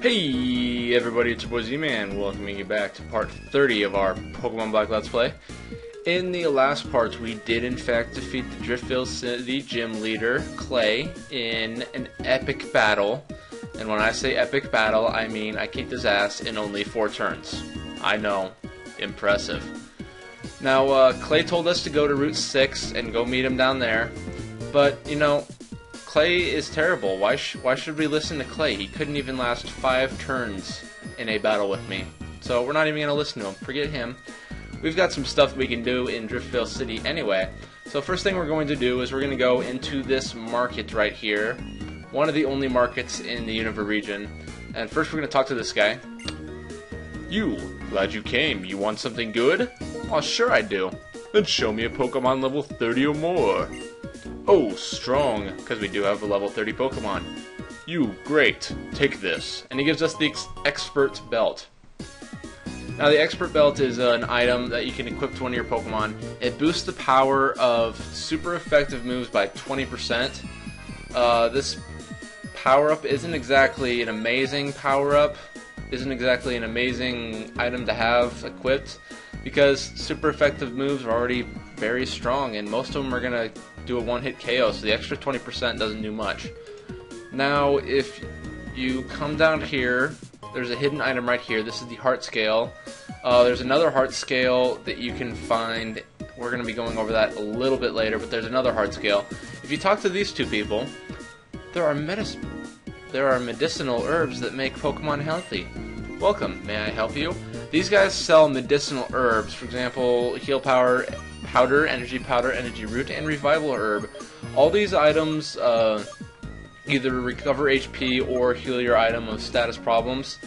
Hey everybody, it's your boy Z-Man, welcoming you back to part 30 of our Pokemon Black Let's Play. In the last parts, we did in fact defeat the Driftveil City gym leader, Clay, in an epic battle. And when I say epic battle, I mean I kicked his ass in only four turns. I know, impressive. Now, uh, Clay told us to go to Route 6 and go meet him down there, but, you know, Clay is terrible. Why, sh why should we listen to Clay? He couldn't even last five turns in a battle with me. So we're not even going to listen to him. Forget him. We've got some stuff we can do in Driftveil City anyway. So first thing we're going to do is we're going to go into this market right here. One of the only markets in the Unova region. And first we're going to talk to this guy. You, glad you came. You want something good? Oh, sure I do. Then show me a Pokemon level 30 or more. Oh, strong, because we do have a level 30 Pokemon. You, great. Take this. And he gives us the ex Expert Belt. Now, the Expert Belt is uh, an item that you can equip to one of your Pokemon. It boosts the power of super effective moves by 20%. Uh, this power-up isn't exactly an amazing power-up, isn't exactly an amazing item to have equipped, because super effective moves are already very strong, and most of them are going to do a one-hit KO, so the extra 20% doesn't do much. Now, if you come down here, there's a hidden item right here. This is the heart scale. Uh, there's another heart scale that you can find. We're going to be going over that a little bit later, but there's another heart scale. If you talk to these two people, there are medis there are medicinal herbs that make Pokemon healthy. Welcome, may I help you? These guys sell medicinal herbs, for example, heal power powder, energy powder, energy root, and revival herb. All these items uh, either recover HP or heal your item of status problems.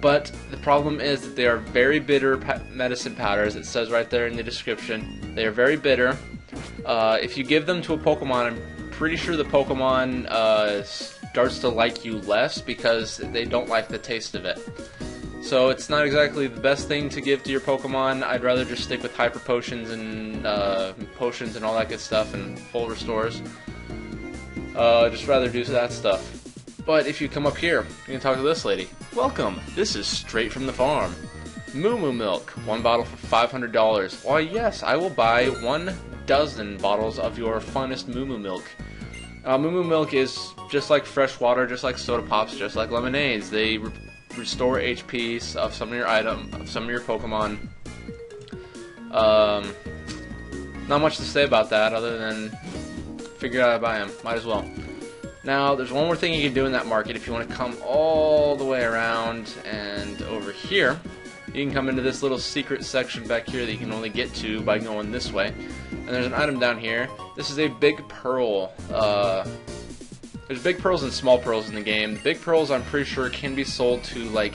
But the problem is that they are very bitter medicine powders. It says right there in the description. They are very bitter. Uh, if you give them to a Pokemon, I'm pretty sure the Pokemon uh, starts to like you less because they don't like the taste of it. So it's not exactly the best thing to give to your Pokemon. I'd rather just stick with Hyper Potions and uh, potions and all that good stuff and full restores. Uh, just rather do that stuff. But if you come up here, you can talk to this lady. Welcome. This is straight from the farm. Moo Moo Milk, one bottle for $500. Why, yes, I will buy one dozen bottles of your finest Moo Moo Milk. Uh, Moo Moo Milk is just like fresh water, just like soda pops, just like lemonades. They restore HP of some of your item, of some of your Pokemon. Um, not much to say about that other than figure out how to buy them. Might as well. Now, there's one more thing you can do in that market if you want to come all the way around and over here. You can come into this little secret section back here that you can only get to by going this way. And there's an item down here. This is a big pearl. Uh, there's big pearls and small pearls in the game. The big pearls, I'm pretty sure, can be sold to like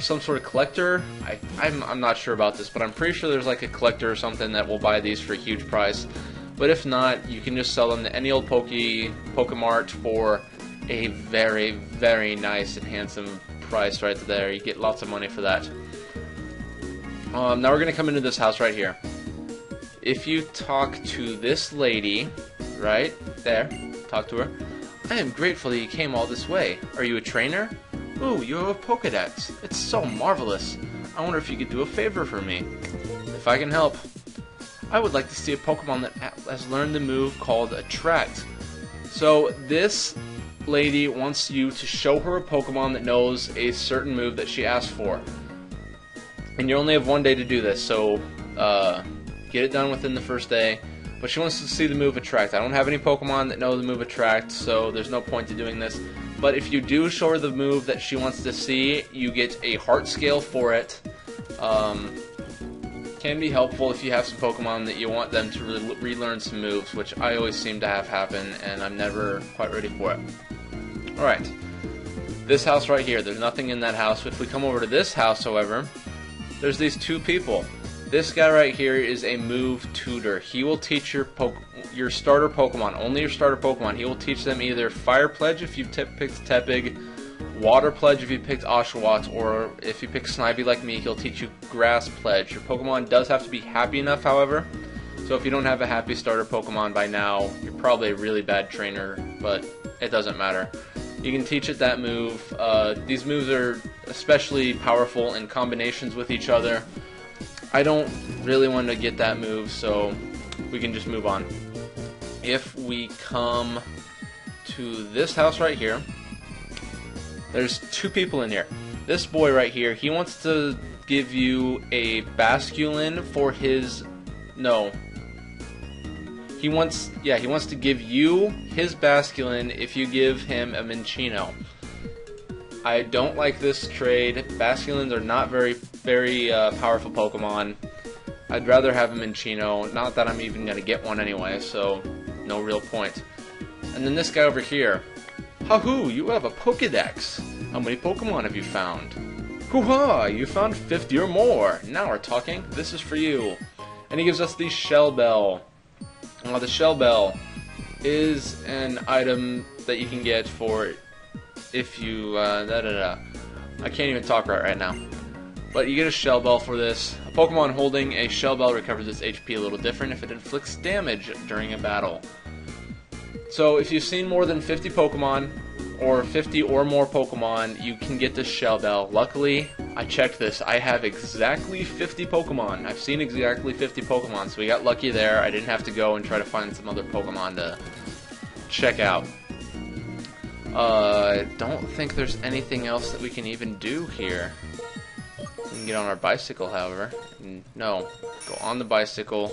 some sort of collector. I, I'm, I'm not sure about this, but I'm pretty sure there's like a collector or something that will buy these for a huge price. But if not, you can just sell them to any old Poke Pokemart for a very, very nice and handsome price right there. You get lots of money for that. Um, now we're going to come into this house right here. If you talk to this lady, right there, talk to her, I am grateful that you came all this way. Are you a trainer? Ooh, you have a Pokedex. It's so marvelous. I wonder if you could do a favor for me. If I can help. I would like to see a Pokemon that has learned the move called Attract. So this lady wants you to show her a Pokemon that knows a certain move that she asked for. And you only have one day to do this, so uh, get it done within the first day. But she wants to see the move Attract. I don't have any Pokemon that know the move Attract, so there's no point to doing this. But if you do show her the move that she wants to see, you get a heart scale for it. Um, can be helpful if you have some Pokemon that you want them to re relearn some moves, which I always seem to have happen, and I'm never quite ready for it. Alright. This house right here, there's nothing in that house. If we come over to this house, however, there's these two people. This guy right here is a move tutor. He will teach your your starter Pokemon, only your starter Pokemon. He will teach them either Fire Pledge if you picked Tepig, Water Pledge if you picked Oshawott, or if you pick Snivy like me, he'll teach you Grass Pledge. Your Pokemon does have to be happy enough, however. So if you don't have a happy starter Pokemon by now, you're probably a really bad trainer, but it doesn't matter. You can teach it that move. Uh, these moves are especially powerful in combinations with each other. I don't really want to get that move, so we can just move on. If we come to this house right here, there's two people in here. This boy right here, he wants to give you a Basculin for his... No. He wants... Yeah, he wants to give you his Basculin if you give him a Minccino. I don't like this trade. Basculins are not very, very uh, powerful Pokemon. I'd rather have a Chino, Not that I'm even going to get one anyway, so no real point. And then this guy over here. Hahoo, you have a Pokedex. How many Pokemon have you found? Hoo-ha, you found 50 or more. Now we're talking. This is for you. And he gives us the Shell Bell. Now the Shell Bell is an item that you can get for if you, uh, da da da. I can't even talk right right now. But you get a Shell Bell for this. A Pokemon holding a Shell Bell recovers its HP a little different if it inflicts damage during a battle. So if you've seen more than 50 Pokemon, or 50 or more Pokemon, you can get this Shell Bell. Luckily, I checked this. I have exactly 50 Pokemon. I've seen exactly 50 Pokemon, so we got lucky there. I didn't have to go and try to find some other Pokemon to check out. Uh, don't think there's anything else that we can even do here. We can get on our bicycle, however. No, go on the bicycle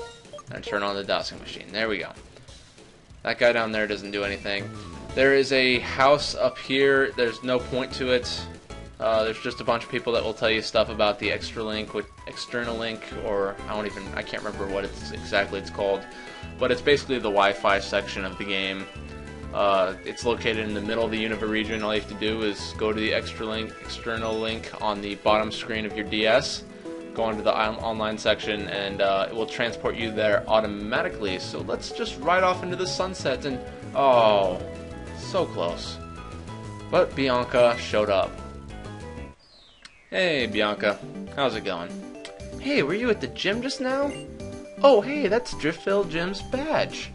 and turn on the dowsing machine. There we go. That guy down there doesn't do anything. There is a house up here. There's no point to it. Uh, there's just a bunch of people that will tell you stuff about the extra link with external link, or I don't even I can't remember what it's exactly it's called, but it's basically the Wi-Fi section of the game. Uh, it's located in the middle of the Unova region. All you have to do is go to the extra link, external link on the bottom screen of your DS, go onto the online section, and uh, it will transport you there automatically. So let's just ride off into the sunset and oh, so close. But Bianca showed up. Hey, Bianca. How's it going? Hey, were you at the gym just now? Oh, hey, that's Driftveil Gym's badge.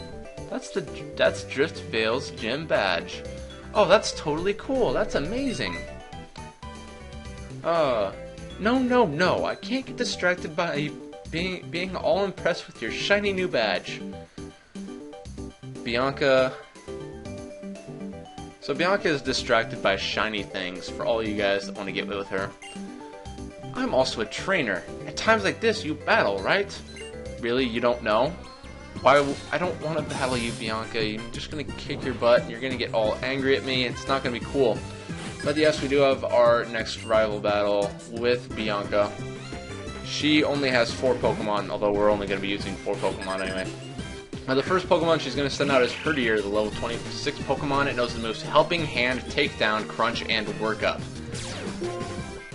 That's the that's Driftveil's gym badge. Oh, that's totally cool. That's amazing. Uh, no, no, no. I can't get distracted by being being all impressed with your shiny new badge. Bianca so Bianca is distracted by shiny things for all you guys that want to get with her. I'm also a trainer. At times like this, you battle, right? Really? You don't know? Why? I don't want to battle you, Bianca. I'm just gonna kick your butt, and you're gonna get all angry at me. It's not gonna be cool. But yes, we do have our next rival battle with Bianca. She only has four Pokemon, although we're only gonna be using four Pokemon anyway. Now the first Pokemon she's going to send out is Herdier, the level 26 Pokemon. It knows the moves Helping Hand, Takedown, Crunch, and Workup.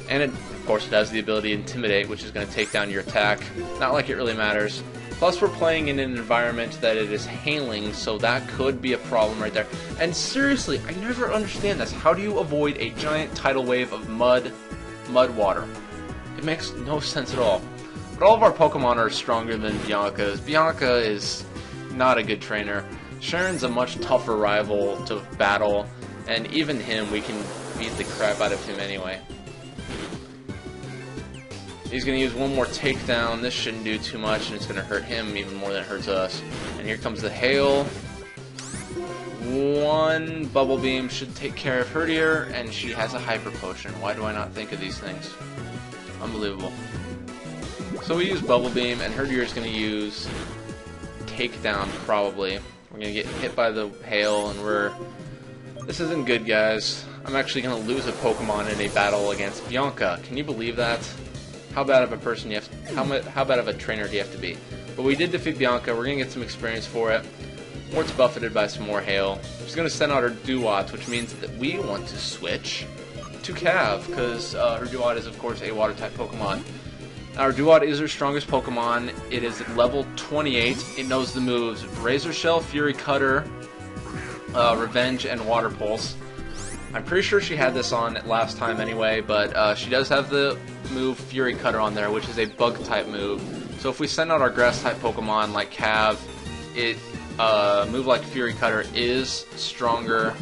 And it, of course it has the ability Intimidate, which is going to take down your attack. Not like it really matters. Plus we're playing in an environment that it is hailing, so that could be a problem right there. And seriously, I never understand this. How do you avoid a giant tidal wave of mud, mud water? It makes no sense at all. But all of our Pokemon are stronger than Bianca's. Bianca is not a good trainer. Cheren's a much tougher rival to battle, and even him, we can beat the crap out of him anyway. He's going to use one more takedown. This shouldn't do too much, and it's going to hurt him even more than it hurts us. And here comes the Hail. One Bubble Beam should take care of Herdier, and she has a Hyper Potion. Why do I not think of these things? Unbelievable. So we use Bubble Beam, and Herdier is going to use takedown, probably. We're gonna get hit by the hail, and we're... This isn't good, guys. I'm actually gonna lose a Pokemon in a battle against Bianca. Can you believe that? How bad of a person you have to, how, how bad of a trainer do you have to be? But we did defeat Bianca. We're gonna get some experience for it. Mort's buffeted by some more hail. She's gonna send out her Dewott, which means that we want to switch to Cav, because uh, her Dewott is, of course, a water-type Pokemon. Our Dewott is our strongest Pokemon. It is level 28. It knows the moves Razor Shell, Fury Cutter, uh, Revenge, and Water Pulse. I'm pretty sure she had this on last time anyway, but uh, she does have the move Fury Cutter on there, which is a bug type move. So if we send out our grass type Pokemon like Cav, it uh, move like Fury Cutter is stronger,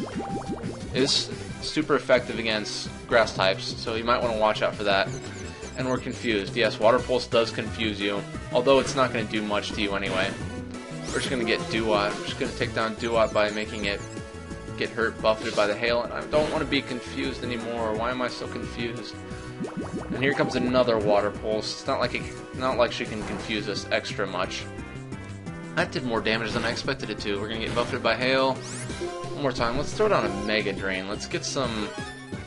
is super effective against grass types, so you might want to watch out for that. And we're confused. Yes, Water Pulse does confuse you, although it's not going to do much to you anyway. We're just going to get Dewott. We're just going to take down Dewott by making it get hurt, buffeted by the hail, and I don't want to be confused anymore. Why am I so confused? And here comes another Water Pulse. It's not like it, not like she can confuse us extra much. That did more damage than I expected it to. We're gonna get buffeted by hail. One more time. Let's throw down a Mega Drain. Let's get some.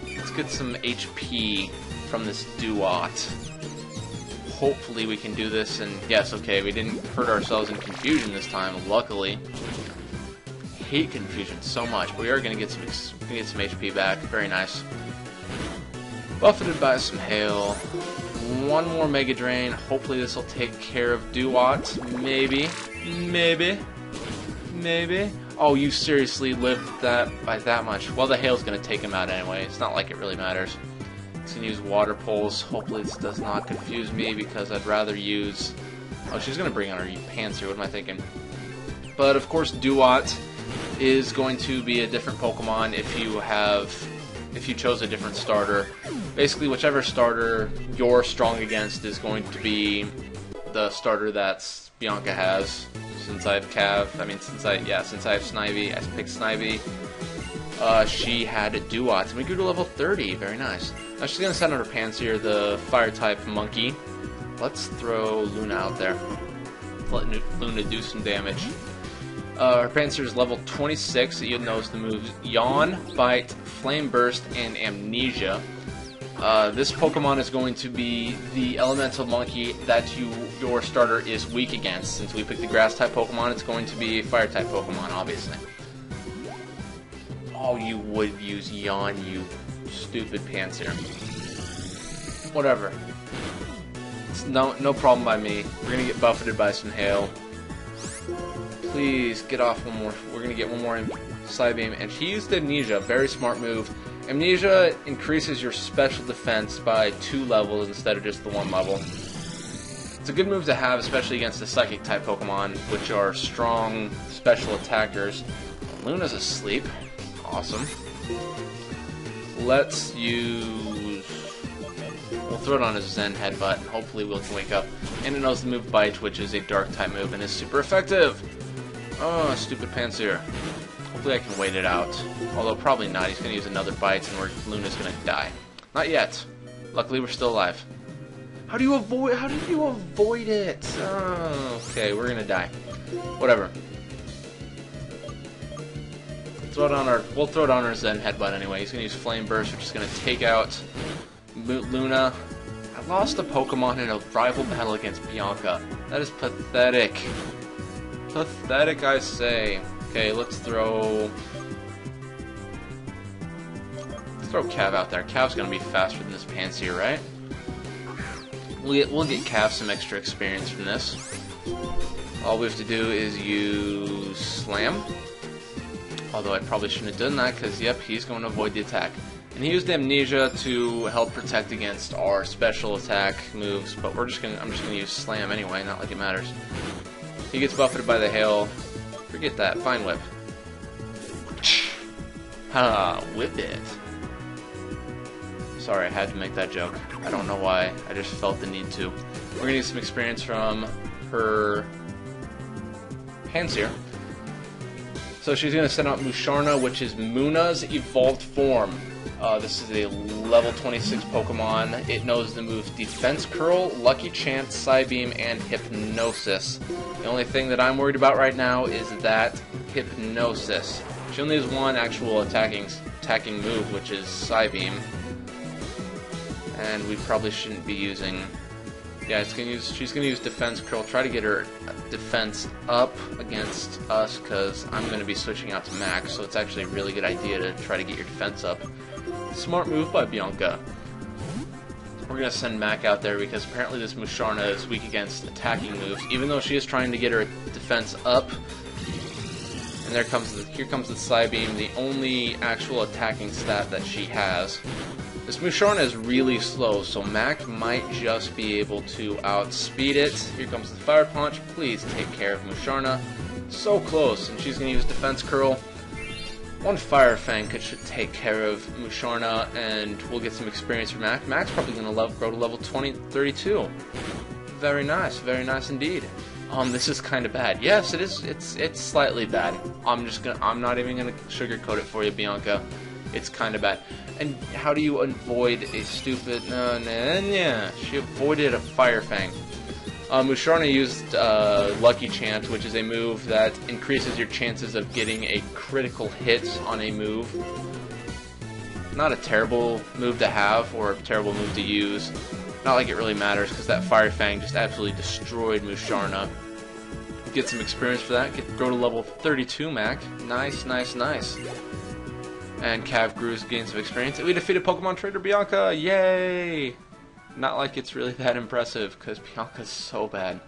Let's get some HP from this Dewott. Hopefully we can do this. And yes, okay, we didn't hurt ourselves in confusion this time. Luckily. Hate confusion so much. We are gonna get some get some HP back. Very nice. Buffeted by some hail. One more Mega Drain. Hopefully this will take care of Dewott. Maybe. Maybe. Maybe. Oh, you seriously lived that by that much. Well, the hail's going to take him out anyway. It's not like it really matters. It's going to use Water Pulse. Hopefully this does not confuse me because I'd rather use... Oh, she's going to bring on her Pansear. What am I thinking? But, of course, Dewott is going to be a different Pokemon if you have if you chose a different starter. Basically, whichever starter you're strong against is going to be the starter that Bianca has. Since I have Cav, I mean, since I, yeah, since I have Snivy, I picked Snivy. Uh, she had a and we grew to level 30. Very nice. Now she's to send out her Pansear, the Fire-type monkey. Let's throw Luna out there. Let Luna do some damage. Uh, her Pansear is level 26. It notice the moves Yawn, Bite, Flame Burst, and Amnesia. Uh, this Pokemon is going to be the Elemental Monkey that you your starter is weak against. Since we picked the Grass-type Pokemon, it's going to be a Fire-type Pokemon, obviously. Oh, you would use Yawn, you stupid Pansear. Whatever. It's no, no problem by me. We're gonna get buffeted by some hail. Please get off one more. We're gonna get one more Psybeam, and she used Amnesia. Very smart move. Amnesia increases your special defense by two levels instead of just the one level. It's a good move to have, especially against the Psychic type Pokemon, which are strong special attackers. Luna's asleep. Awesome. Let's use. We'll throw it on a Zen Headbutt, hopefully we'll wake up. And it knows the move Bite, which is a Dark type move, and is super effective. Oh, stupid Pansear. Hopefully I can wait it out. Although probably not. He's going to use another bite and we're, Luna's going to die. Not yet. Luckily we're still alive. How do you avoid? How do you avoid it? Oh, okay, we're gonna die. Whatever. Throw it on our. We'll throw it on our Zen headbutt anyway. He's gonna use Flame Burst, which is gonna take out Luna. I lost a Pokemon in a rival battle against Bianca. That is pathetic. Pathetic, I say. Okay, let's throw... Let's throw Cav out there. Cav's gonna be faster than this Pansear, right? We'll get, we'll get Cav some extra experience from this. All we have to do is use Slam. Although I probably shouldn't have done that, because, yep, he's going to avoid the attack. And he used Amnesia to help protect against our special attack moves, but we're just gonna I'm just gonna use Slam anyway, not like it matters. He gets buffeted by the hail, Forget that. Vine Whip. Ha, whip it. Sorry, I had to make that joke. I don't know why. I just felt the need to. We're gonna get some experience from her Pansear. So she's gonna send out Musharna, which is Munna's evolved form. Uh, this is a level 26 Pokemon. It knows the moves Defense Curl, Lucky Chant, Psybeam, and Hypnosis. The only thing that I'm worried about right now is that Hypnosis. She only has one actual attacking attacking move, which is Psybeam. And we probably shouldn't be using... Yeah, it's gonna use, she's going to use Defense Curl. Try to get her defense up against us, because I'm going to be switching out to Max, so it's actually a really good idea to try to get your defense up. Smart move by Bianca. We're going to send Mac out there because apparently this Musharna is weak against attacking moves, even though she is trying to get her defense up. And there comes the, here comes the Psybeam, the only actual attacking stat that she has. This Musharna is really slow, so Mac might just be able to outspeed it. Here comes the Fire Punch. Please take care of Musharna. So close, and she's going to use Defense Curl. One Fire Fang could should take care of Musharna, and we'll get some experience for Mac. Mac's probably going to love, grow to level 20, 32. Very nice, very nice indeed. Um, this is kind of bad. Yes, it is. It's it's slightly bad. I'm just gonna. I'm not even gonna sugarcoat it for you, Bianca. It's kind of bad. And how do you avoid a stupid? No, no, yeah. She avoided a Fire Fang. Uh, Musharna used uh, Lucky Chant, which is a move that increases your chances of getting a critical hit on a move. Not a terrible move to have or a terrible move to use. Not like it really matters because that Fire Fang just absolutely destroyed Musharna. Get some experience for that. Get grow to level 32, Mac. Nice, nice, nice. And Cav Gru's gains some experience. We defeated Pokemon Trader Bianca. Yay! Not like it's really that impressive because Bianca's so bad.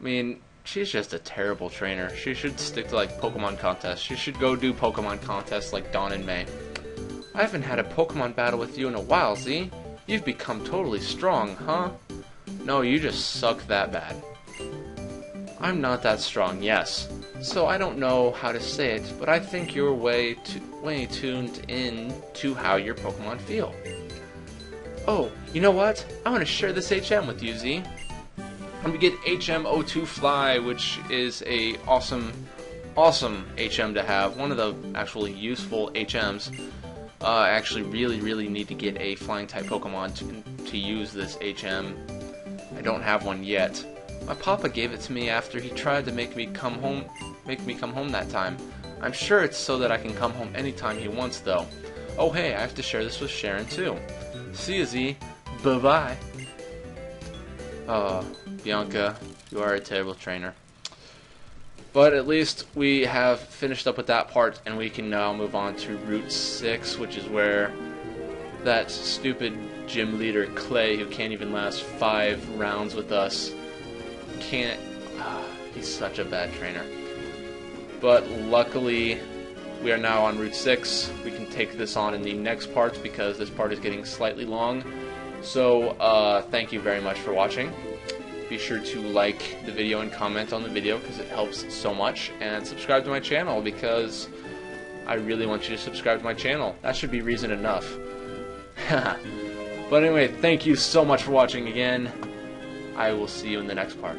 I mean, she's just a terrible trainer. She should stick to like Pokemon contests. She should go do Pokemon contests like Dawn and May. I haven't had a Pokemon battle with you in a while, Z. You've become totally strong, huh? No, you just suck that bad. I'm not that strong, yes. So I don't know how to say it, but I think you're way, too way tuned in to how your Pokemon feel. Oh, you know what? I want to share this HM with you, Z. I'm gonna get HM02 Fly, which is a awesome, awesome HM to have. One of the actually useful HMs. Uh, I actually really, really need to get a flying type Pokemon to, to use this HM. I don't have one yet. My papa gave it to me after he tried to make me come home, make me come home that time. I'm sure it's so that I can come home anytime he wants, though. Oh hey, I have to share this with Cheren too. See you, Z. Bye bye. Oh, Bianca, you are a terrible trainer. But at least we have finished up with that part, and we can now move on to Route 6, which is where that stupid gym leader, Clay, who can't even last five rounds with us, can't. Uh, he's such a bad trainer. But luckily, we are now on Route 6. We can take this on in the next part because this part is getting slightly long. So, uh, thank you very much for watching. Be sure to like the video and comment on the video because it helps so much. And subscribe to my channel because I really want you to subscribe to my channel. That should be reason enough. but anyway, thank you so much for watching again. I will see you in the next part.